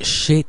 shit.